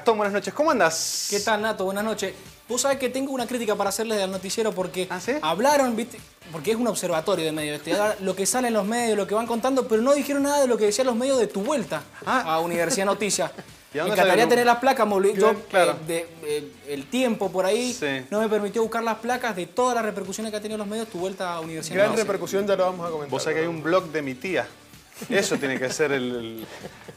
Gastón, buenas noches, ¿cómo andas? ¿Qué tal, Nato? Buenas noches. Vos sabés que tengo una crítica para hacerles del noticiero porque ¿Ah, sí? hablaron, ¿viste? porque es un observatorio de medios, ¿viste? lo que sale en los medios, lo que van contando, pero no dijeron nada de lo que decían los medios de tu vuelta Ah. a Universidad Noticias. ¿Y a Me encantaría tener las placas, me yo, Claro. eh, de- eh, el tiempo por ahí Sí. no me permitió buscar las placas de todas las repercusiones que ha tenido los medios tu vuelta a Universidad Gran repercusión, ya lo vamos a comentar. Vos sabés que hay un blog de mi tía. Eso tiene que ser el... el-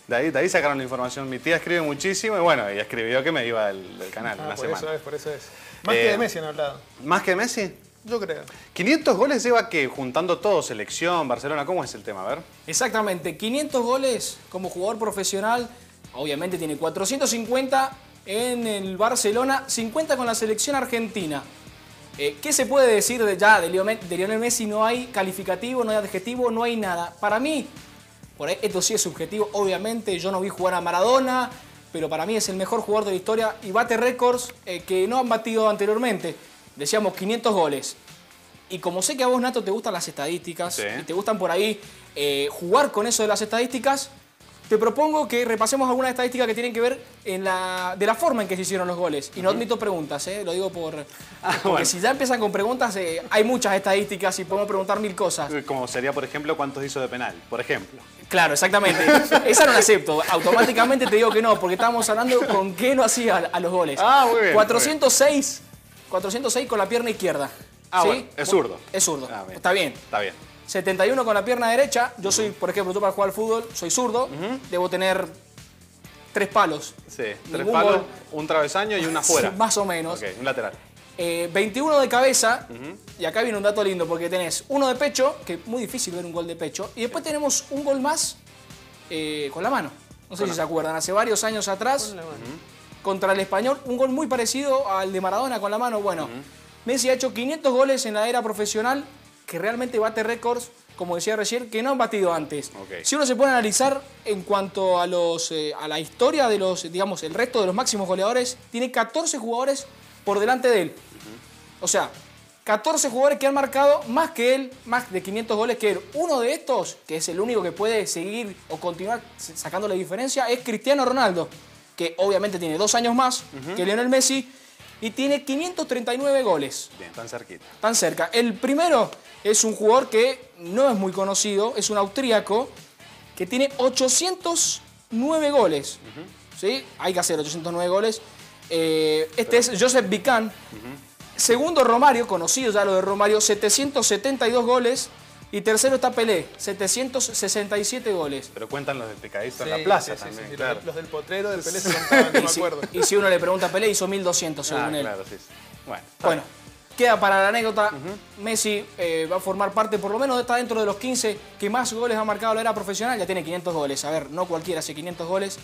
De, ahí, de ahí sacaron la información. Mi tía escribe muchísimo y bueno, ella escribió que me iba del, del canal Ah, una por semana. eso es, por eso es. Más Eh, que de Messi han hablado. ¿Más que Messi? Yo creo. 500 goles lleva que juntando todo, selección, Barcelona, ¿cómo es el tema? A ver. Exactamente, 500 goles como jugador profesional, obviamente tiene 450 en el Barcelona, 50 con la selección argentina. Eh, ¿Qué se puede decir de, ya de de Lionel Messi? No hay calificativo, no hay adjetivo, no hay nada. Para mí, por ahí, esto sí es subjetivo, obviamente, yo no vi jugar a Maradona, pero para mí es el mejor jugador de la historia y bate récords eh, que no han batido anteriormente. Decíamos 500 goles. Y como sé que a vos, Nato, te gustan las estadísticas Sí. y te gustan por ahí eh, jugar con eso de las estadísticas, te propongo que repasemos algunas estadísticas que tienen que ver en la, de la forma en que se hicieron los goles. Y no admito preguntas, ¿eh? lo digo por... porque Ah, bueno. si ya empiezan con preguntas, eh, hay muchas estadísticas y podemos preguntar mil cosas. Como sería, por ejemplo, cuántos hizo de penal, por ejemplo. Claro, exactamente. Esa no la acepto. Automáticamente te digo que no, porque estábamos hablando con qué no hacía a, a los goles. Ah, muy bien, 406, 406 con la pierna izquierda. Ah, ¿Sí? bueno, es zurdo. Es zurdo. Ah, bien. Está bien. Está bien. 71 con la pierna derecha. Yo soy, por ejemplo, yo para jugar al fútbol soy zurdo. Debo tener tres palos. Sí, tres Ningún palos, gol. un travesaño y una fuera. Sí, más o menos. Ok, un lateral. Eh, 21 de cabeza. Y acá viene un dato lindo porque tenés uno de pecho, que es muy difícil ver un gol de pecho. Y después tenemos un gol más eh, con la mano. No sé si se acuerdan, hace varios años atrás, contra el español, un gol muy parecido al de Maradona con la mano. Bueno, Messi ha hecho 500 goles en la era profesional, que realmente bate récords, como decía recién, que no han batido antes. Si uno se pone a analizar en cuanto a, los, eh, a la historia de los, digamos, el resto de los máximos goleadores, tiene 14 jugadores por delante de él. O sea, 14 jugadores que han marcado más que él, más de 500 goles que él. Uno de estos, que es el único que puede seguir o continuar sacando la diferencia, es Cristiano Ronaldo, que obviamente tiene dos años más que Lionel Messi y tiene 539 goles. Bien, tan cerquita. Tan cerca. El primero es un jugador que no es muy conocido, es un austríaco que tiene 809 goles. ¿Sí? Hay que hacer 809 goles. Eh, este es Joseph Vican. Segundo Romario, conocido ya lo de Romario, 772 goles. Y tercero está Pelé, 767 goles. Pero cuentan los de pecadito en la plaza sí, también, sí, sí, claro. Los, del potrero, del Pelé se contaban, no me Y si, acuerdo. y si uno le pregunta a Pelé, hizo 1200 según Ah, él. claro, sí. sí. Bueno, está Bueno, queda para la anécdota. Messi eh, va a formar parte, por lo menos está dentro de los 15 que más goles ha marcado la era profesional. Ya tiene 500 goles. A ver, no cualquiera hace 500 goles.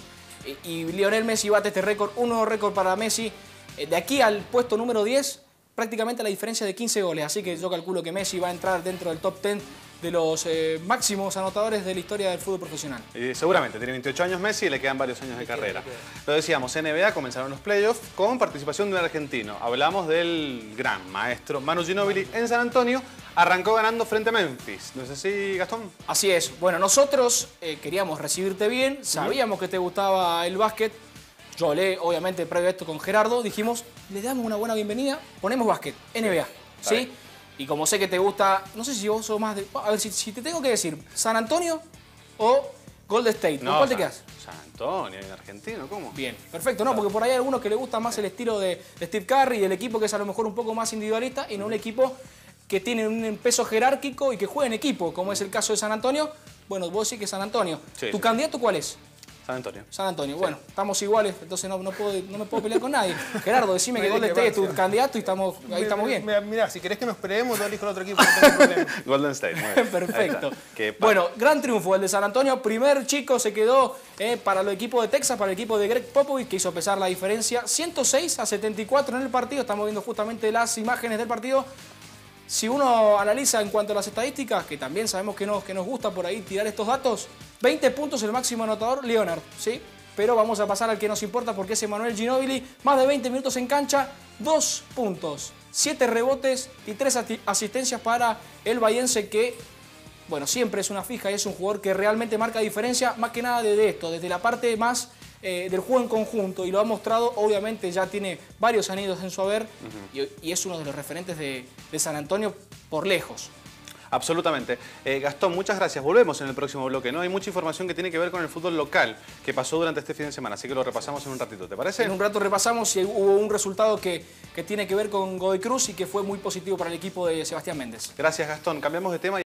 Y, y Lionel Messi bate este récord, un nuevo récord para Messi. Eh, de aquí al puesto número 10, prácticamente la diferencia de 15 goles. Así que yo calculo que Messi va a entrar dentro del top 10 de los eh, máximos anotadores de la historia del fútbol profesional. Seguramente, tiene 28 años Messi y le quedan varios años de carrera. Lo decíamos, NBA comenzaron los playoffs con participación de un argentino. Hablamos del gran maestro Manu Ginóbili en San Antonio. Arrancó ganando frente a Memphis. ¿No es así, Gastón? Así es. Bueno, nosotros eh, queríamos recibirte bien, sabíamos que te gustaba el básquet. Yo hablé, obviamente, previo a esto con Gerardo, dijimos, le damos una buena bienvenida, ponemos básquet, NBA, ¿sí? Y como sé que te gusta, no sé si vos sos más de... A ver, si, si te tengo que decir, ¿San Antonio o Golden State? ¿Con cuál te quedas? San Antonio, en argentino, ¿cómo? Bien, perfecto, ¿no? Porque por ahí hay algunos que le gusta más el estilo de, de Steve Curry y el equipo que es a lo mejor un poco más individualista y no un equipo que tiene un peso jerárquico y que juega en equipo, como es el caso de San Antonio. Bueno, vos sí que San Antonio. Sí, ¿Tu sí. candidato cuál es? San Antonio. San Antonio. Bueno, estamos iguales, entonces no, no, puedo, no me puedo pelear con nadie. Gerardo, decime que Golden State es tu candidato y estamos, ahí estamos bien. Mira, mira, si querés que nos peleemos, yo elijo el otro equipo, no tengo problema. Golden State, muy bien. Perfecto. Bueno, gran triunfo el de San Antonio. Primer chico se quedó eh, para el equipo de Texas, para el equipo de Greg Popovich, que hizo pesar la diferencia. 106 a 74 en el partido. Estamos viendo justamente las imágenes del partido. Si uno analiza en cuanto a las estadísticas, que también sabemos que nos, que nos gusta por ahí tirar estos datos, 20 puntos el máximo anotador, Leonard, ¿sí? Pero vamos a pasar al que nos importa porque es Emanuel Ginóbili, más de 20 minutos en cancha, 2 puntos, 7 rebotes y 3 asistencias para el bayense que bueno, siempre es una fija y es un jugador que realmente marca diferencia, más que nada de, de esto, desde la parte más eh, del juego en conjunto y lo ha mostrado, obviamente ya tiene varios anillos en su haber y, y es uno de los referentes de, de San Antonio por lejos. Absolutamente. Eh, Gastón, muchas gracias. Volvemos en el próximo bloque. ¿no? Hay mucha información que tiene que ver con el fútbol local que pasó durante este fin de semana, así que lo repasamos en un ratito. ¿Te parece? En un rato repasamos si hubo un resultado que, que tiene que ver con Godoy Cruz y que fue muy positivo para el equipo de Sebastián Méndez. Gracias, Gastón. Cambiamos de tema.